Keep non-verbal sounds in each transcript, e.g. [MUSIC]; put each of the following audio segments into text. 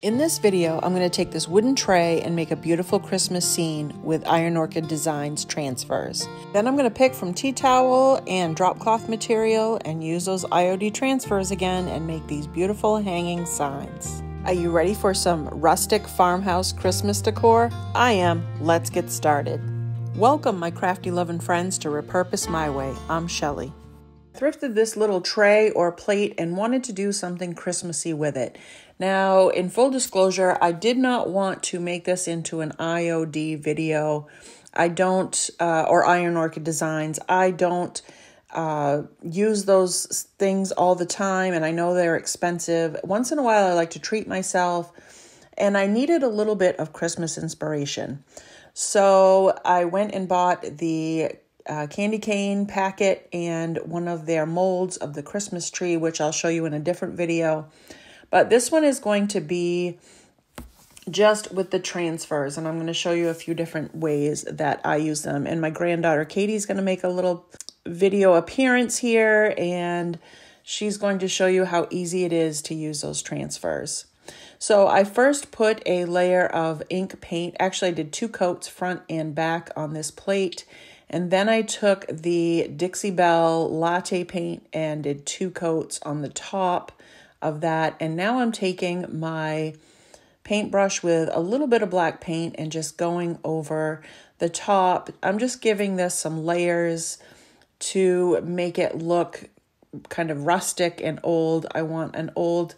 In this video, I'm going to take this wooden tray and make a beautiful Christmas scene with Iron Orchid Designs transfers. Then I'm going to pick from tea towel and drop cloth material and use those IOD transfers again and make these beautiful hanging signs. Are you ready for some rustic farmhouse Christmas decor? I am. Let's get started. Welcome, my crafty loving friends, to Repurposed My Way. I'm Shelly thrifted this little tray or plate and wanted to do something Christmassy with it. Now, in full disclosure, I did not want to make this into an IOD video. I don't, uh, or Iron Orchid Designs, I don't uh, use those things all the time, and I know they're expensive. Once in a while, I like to treat myself, and I needed a little bit of Christmas inspiration. So I went and bought the uh, candy cane packet and one of their molds of the Christmas tree, which I'll show you in a different video. But this one is going to be just with the transfers, and I'm going to show you a few different ways that I use them. And my granddaughter Katie's going to make a little video appearance here, and she's going to show you how easy it is to use those transfers. So I first put a layer of ink paint. Actually, I did two coats, front and back, on this plate. And then I took the Dixie Belle latte paint and did two coats on the top of that. And now I'm taking my paintbrush with a little bit of black paint and just going over the top. I'm just giving this some layers to make it look kind of rustic and old. I want an old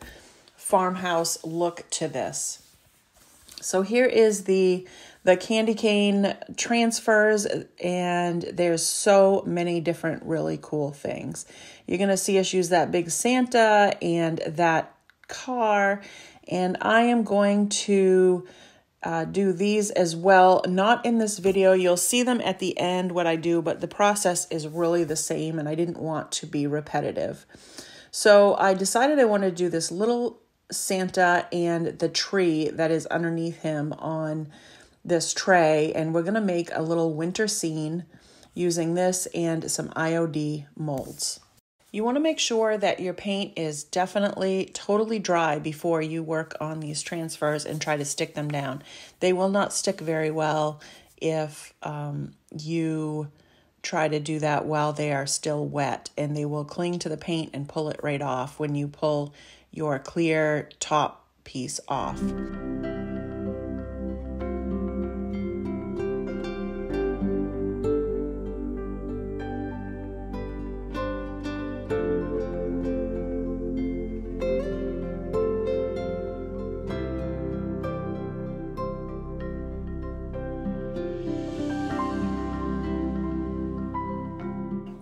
farmhouse look to this. So here is the the candy cane transfers and there's so many different really cool things. You're going to see us use that big Santa and that car and I am going to uh, do these as well. Not in this video. You'll see them at the end what I do, but the process is really the same and I didn't want to be repetitive. So I decided I wanted to do this little Santa and the tree that is underneath him on this tray and we're going to make a little winter scene using this and some IOD molds. You want to make sure that your paint is definitely totally dry before you work on these transfers and try to stick them down. They will not stick very well if um, you try to do that while they are still wet and they will cling to the paint and pull it right off when you pull your clear top piece off.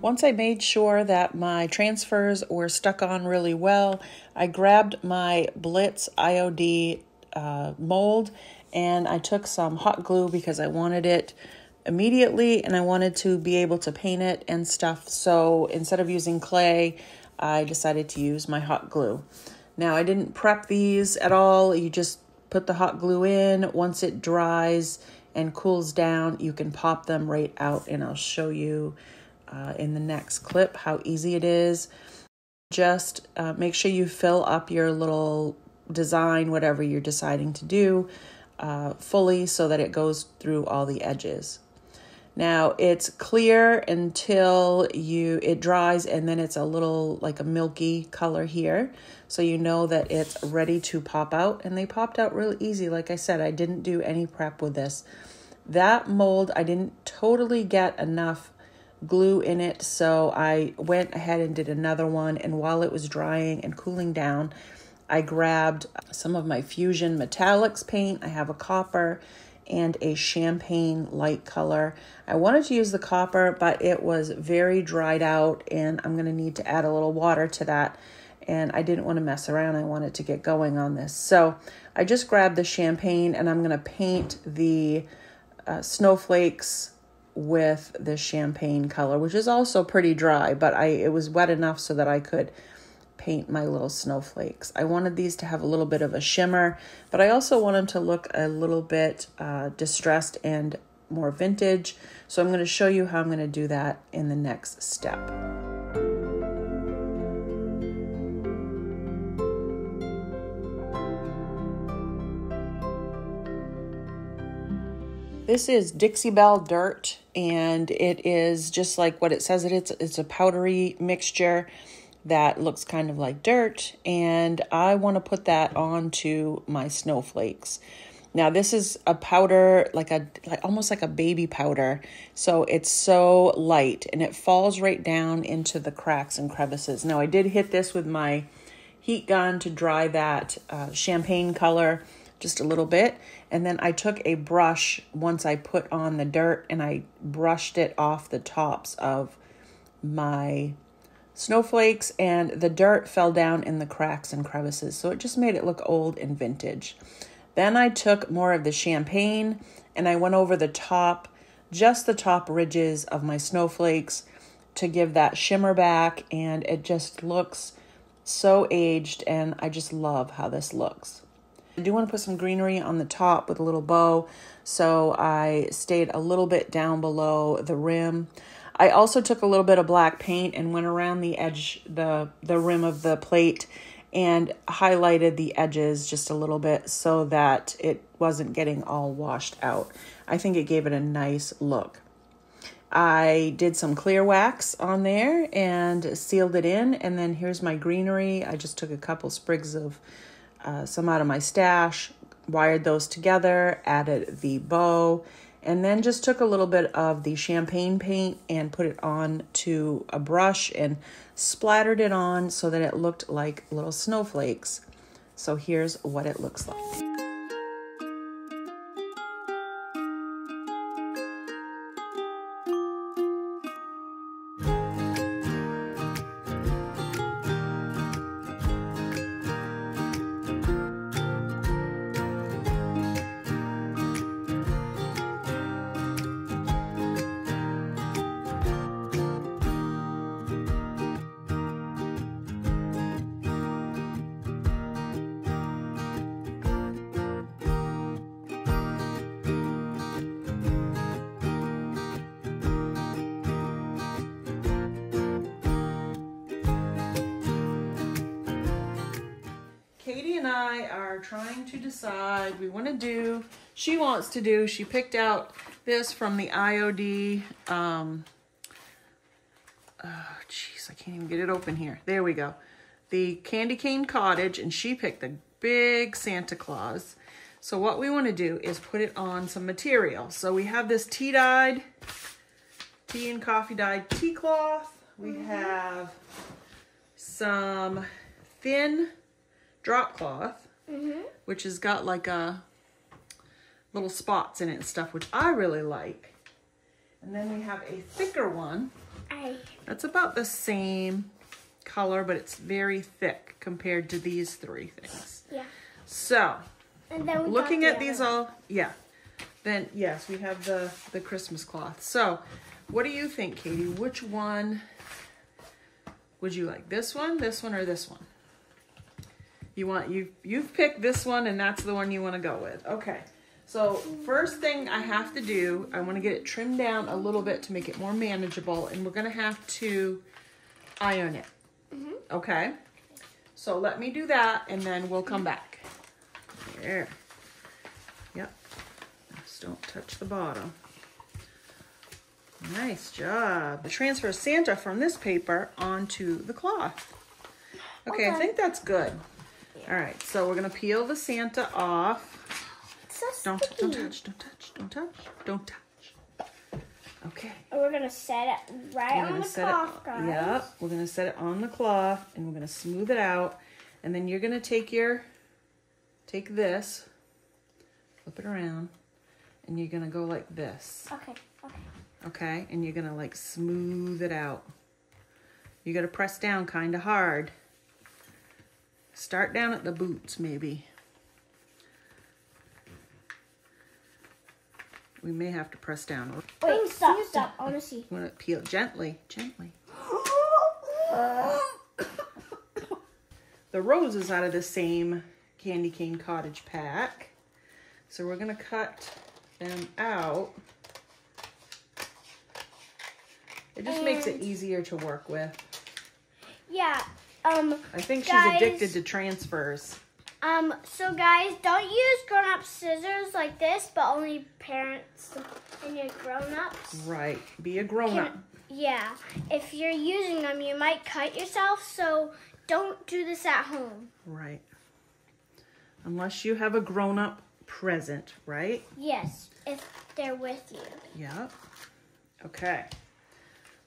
Once I made sure that my transfers were stuck on really well, I grabbed my Blitz IOD uh, mold and I took some hot glue because I wanted it immediately and I wanted to be able to paint it and stuff. So instead of using clay, I decided to use my hot glue. Now I didn't prep these at all. You just put the hot glue in. Once it dries and cools down, you can pop them right out and I'll show you uh, in the next clip how easy it is. Just uh, make sure you fill up your little design, whatever you're deciding to do, uh, fully so that it goes through all the edges. Now it's clear until you it dries and then it's a little like a milky color here. So you know that it's ready to pop out and they popped out really easy. Like I said, I didn't do any prep with this. That mold, I didn't totally get enough glue in it. So I went ahead and did another one. And while it was drying and cooling down, I grabbed some of my Fusion Metallics paint. I have a copper and a champagne light color. I wanted to use the copper, but it was very dried out and I'm gonna need to add a little water to that. And I didn't wanna mess around, I wanted to get going on this. So I just grabbed the champagne and I'm gonna paint the uh, snowflakes with the champagne color, which is also pretty dry, but I it was wet enough so that I could paint my little snowflakes. I wanted these to have a little bit of a shimmer, but I also want them to look a little bit uh, distressed and more vintage. So I'm going to show you how I'm going to do that in the next step. This is Dixie Belle Dirt, and it is just like what it says it is. It's a powdery mixture that looks kind of like dirt, and I want to put that onto my snowflakes. Now this is a powder, like a like almost like a baby powder, so it's so light and it falls right down into the cracks and crevices. Now I did hit this with my heat gun to dry that uh, champagne color just a little bit. And then I took a brush once I put on the dirt and I brushed it off the tops of my snowflakes and the dirt fell down in the cracks and crevices. So it just made it look old and vintage. Then I took more of the champagne and I went over the top, just the top ridges of my snowflakes to give that shimmer back and it just looks so aged and I just love how this looks. I do want to put some greenery on the top with a little bow, so I stayed a little bit down below the rim. I also took a little bit of black paint and went around the edge, the, the rim of the plate and highlighted the edges just a little bit so that it wasn't getting all washed out. I think it gave it a nice look. I did some clear wax on there and sealed it in. And then here's my greenery. I just took a couple sprigs of uh, some out of my stash, wired those together, added the bow, and then just took a little bit of the champagne paint and put it on to a brush and splattered it on so that it looked like little snowflakes. So here's what it looks like. I are trying to decide. We want to do, she wants to do, she picked out this from the IOD. Um, oh, jeez, I can't even get it open here. There we go. The Candy Cane Cottage, and she picked the big Santa Claus. So what we want to do is put it on some material. So we have this tea dyed, tea and coffee dyed tea cloth. We mm-hmm. have some thin drop cloth, mm-hmm. which has got like a little spots in it and stuff, which I really like. And then we have a thicker one. I... That's about the same color, but it's very thick compared to these three things. Yeah. So, looking at these all, yeah. Then, yes, we have the, the Christmas cloth. So, what do you think, Katie? Which one would you like? This one, this one, or this one? You want you you've picked this one and that's the one you want to go with. Okay. So first thing I have to do, I want to get it trimmed down a little bit to make it more manageable and we're going to have to iron it. Mm -hmm. Okay. So let me do that and then we'll come back. There. Yep. Just don't touch the bottom. Nice job. I transfer Santa from this paper onto the cloth. Okay, okay. I think that's good. All right, so we're gonna peel the Santa off. So don't, don't touch, don't touch, don't touch, don't touch. Okay. And we're gonna set it right on the cloth, it, guys. Yep, we're gonna set it on the cloth and we're gonna smooth it out. And then you're gonna take your, take this, flip it around, and you're gonna go like this. Okay, okay. Okay, and you're gonna like smooth it out. You gotta press down kind of hard. Start down at the boots, maybe. We may have to press down. Wait, oh, stop, stop. I want to see. Want to peel gently, gently. [COUGHS] the rose is out of the same candy cane cottage pack. So we're going to cut them out. It just and makes it easier to work with. Yeah, um, I think she's guys, addicted to transfers. Um, so guys, don't use grown-up scissors like this, but only parents and your grown-ups. Right. Be a grown-up. Yeah. If you're using them, you might cut yourself, so don't do this at home. Right. Unless you have a grown-up present, right? Yes, if they're with you. Yep. Okay.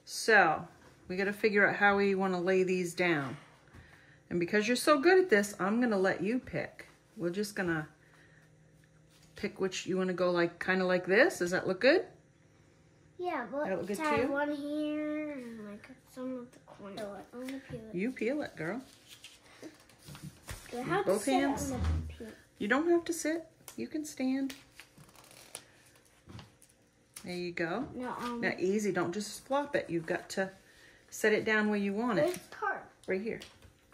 So, we got to figure out how we want to lay these down. And because you're so good at this, I'm going to let you pick. We're just going to pick which you want to go like kind of like this. Does that look good? Yeah, but That look good too? one here and like some of the corner. I'm gonna peel it. You peel it, girl. Do both to hands? on the peel? You don't have to sit. You can stand. There you go. No, um, Now easy, don't just flop it. You've got to set it down where you want it. Right here.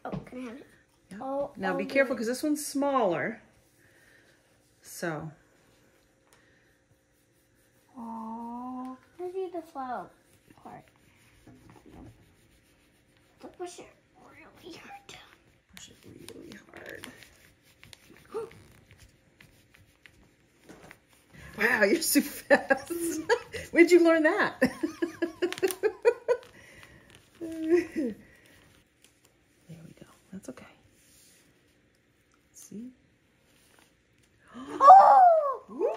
Oh, can I have it? Yep. Oh, Now be oh, careful because this one's smaller. So, Oh, let's do the flow part. Don't push it really hard. push it really hard. [GASPS] Wow, you're so fast. [LAUGHS] Where'd you learn that? [LAUGHS] there we go. That's okay. See? Oh! Woo!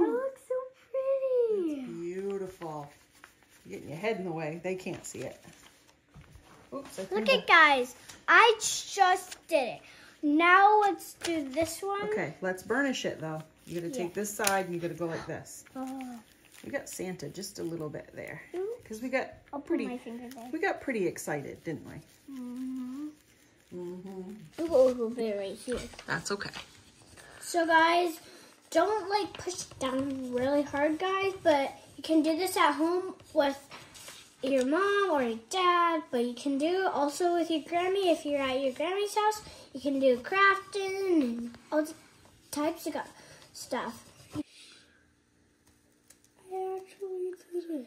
That looks so pretty. Beautiful. You're getting your head in the way. They can't see it. Oops. Look at guys. I just did it. Now let's do this one. Okay, let's burnish it though. You gotta take Yeah. this side and you gotta go like this. Oh, We got Santa just a little bit there. Because we got I'll pretty my finger there. we got pretty excited, didn't we? Mm-hmm. Mm-hmm. Ooh, ooh, ooh, very right here. That's okay. So guys, don't like push down really hard, guys. But you can do this at home with your mom or your dad. But you can do it also with your Grammy if you're at your Grammy's house. You can do crafting and all types of stuff. I actually did it.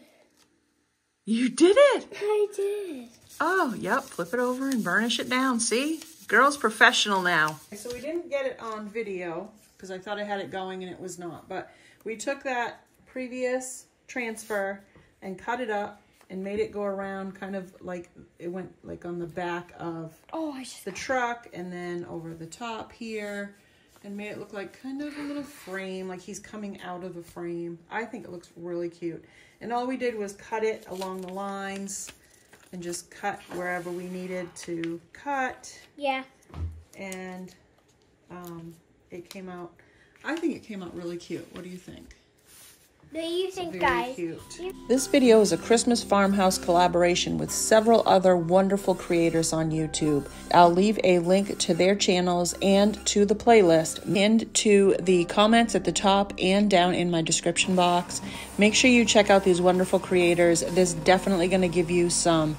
You did it! I did. Oh, yep. Flip it over and burnish it down. See? Girl's professional now. So we didn't get it on video because I thought I had it going and it was not. But we took that previous transfer and cut it up and made it go around kind of like it went like on the back of Oh, I just the truck and then over the top here and made it look like kind of a little frame, like he's coming out of a frame. I think it looks really cute. And all we did was cut it along the lines and just cut wherever we needed to cut. yeah. And um, it came out, I think it came out really cute. What do you think? Do you think, Very guys? cute. This video is a Christmas farmhouse collaboration with several other wonderful creators on YouTube. I'll leave a link to their channels and to the playlist and to the comments at the top and down in my description box. Make sure you check out these wonderful creators. It is definitely going to give you some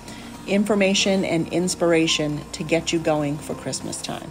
information and inspiration to get you going for Christmas time.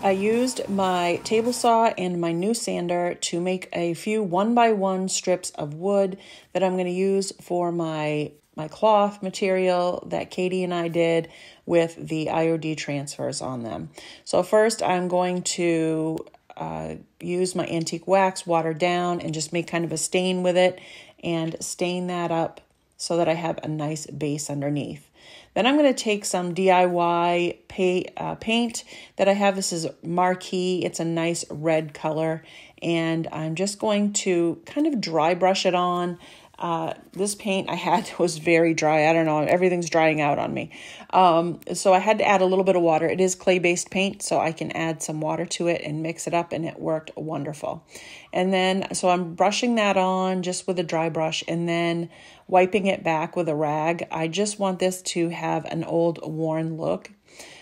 I used my table saw and my new sander to make a few one by one strips of wood that I'm going to use for my my cloth material that Katie and I did with the IOD transfers on them. So first I'm going to uh, use my antique wax, water down, and just make kind of a stain with it and stain that up so that I have a nice base underneath. Then I'm going to take some DIY pay, uh, paint that I have. This is Marquee. It's a nice red color. And I'm just going to kind of dry brush it on. Uh, this paint I had [LAUGHS] was very dry. I don't know. Everything's drying out on me. Um, so I had to add a little bit of water. It is clay-based paint, so I can add some water to it and mix it up, and it worked wonderful. And then, so I'm brushing that on just with a dry brush, and then wiping it back with a rag. I just want this to have an old worn look.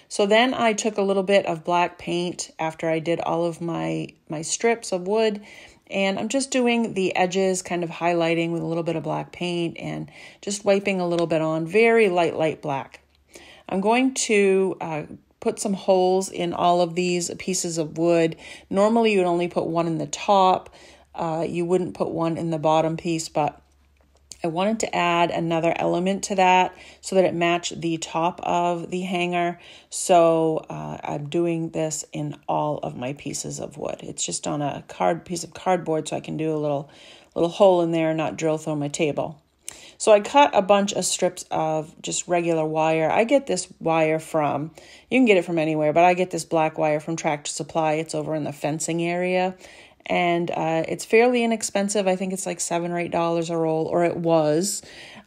So then I took a little bit of black paint after I did all of my my strips of wood and I'm just doing the edges kind of highlighting with a little bit of black paint and just wiping a little bit on very light light black. I'm going to uh, put some holes in all of these pieces of wood. Normally you would only put one in the top. Uh, you wouldn't put one in the bottom piece, but I wanted to add another element to that so that it matched the top of the hanger. So uh, I'm doing this in all of my pieces of wood. It's just on a card piece of cardboard so I can do a little little hole in there and not drill through my table. So I cut a bunch of strips of just regular wire. I get this wire from, you can get it from anywhere, but I get this black wire from Tractor Supply. It's over in the fencing area. And uh, it's fairly inexpensive. I think it's like seven or eight dollars a roll, or it was.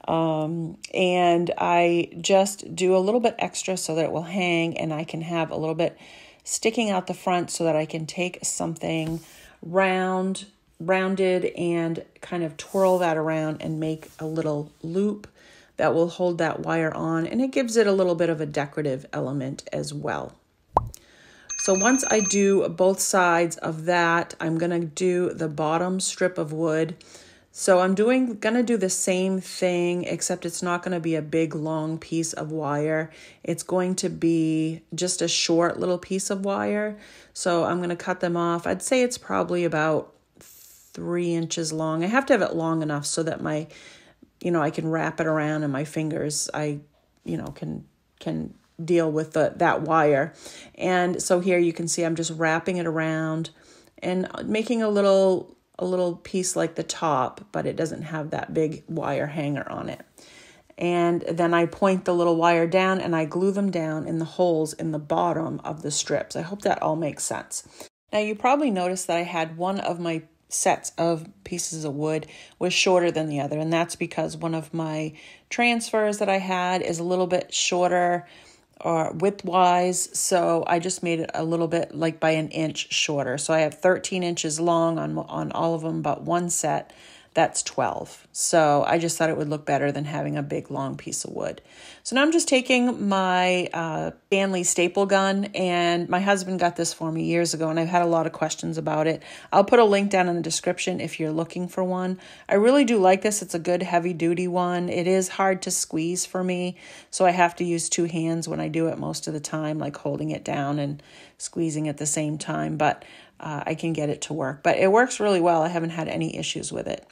Um, and I just do a little bit extra so that it will hang and I can have a little bit sticking out the front so that I can take something round rounded and kind of twirl that around and make a little loop that will hold that wire on and it gives it a little bit of a decorative element as well. So once I do both sides of that, I'm going to do the bottom strip of wood. So I'm doing going to do the same thing except it's not going to be a big long piece of wire. It's going to be just a short little piece of wire. So I'm going to cut them off. I'd say it's probably about three inches long. I have to have it long enough so that my, you know, I can wrap it around and my fingers, I, you know, can can deal with the that wire. And so here you can see I'm just wrapping it around and making a little a little piece like the top, but it doesn't have that big wire hanger on it. And then I point the little wire down and I glue them down in the holes in the bottom of the strips. I hope that all makes sense. Now you probably noticed that I had one of my sets of pieces of wood was shorter than the other. And that's because one of my transfers that I had is a little bit shorter or widthwise. So I just made it a little bit like by an inch shorter. So I have 13 inches long on, on all of them, but one set that's 12. So I just thought it would look better than having a big long piece of wood. So now I'm just taking my uh, Stanley staple gun, and my husband got this for me years ago, and I've had a lot of questions about it. I'll put a link down in the description if you're looking for one. I really do like this. It's a good heavy duty one. It is hard to squeeze for me, so I have to use two hands when I do it most of the time, like holding it down and squeezing at the same time. But uh, I can get it to work. But it works really well. I haven't had any issues with it.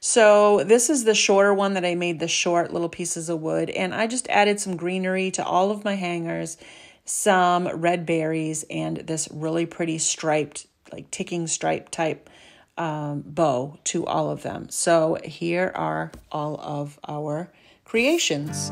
So this is the shorter one that I made the short little pieces of wood. And I just added some greenery to all of my hangers, some red berries, and this really pretty striped, like ticking stripe type um, bow to all of them. So here are all of our creations.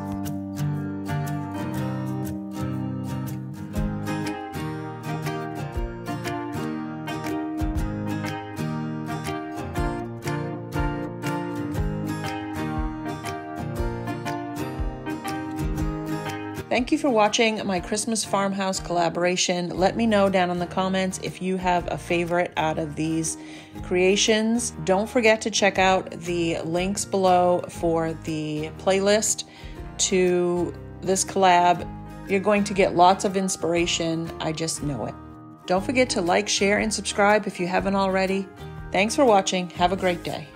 Thank you for watching my Christmas farmhouse collaboration. Let me know down in the comments if you have a favorite out of these creations. Don't forget to check out the links below for the playlist to this collab. You're going to get lots of inspiration. I just know it. Don't forget to like, share, and subscribe if you haven't already. Thanks for watching. Have a great day.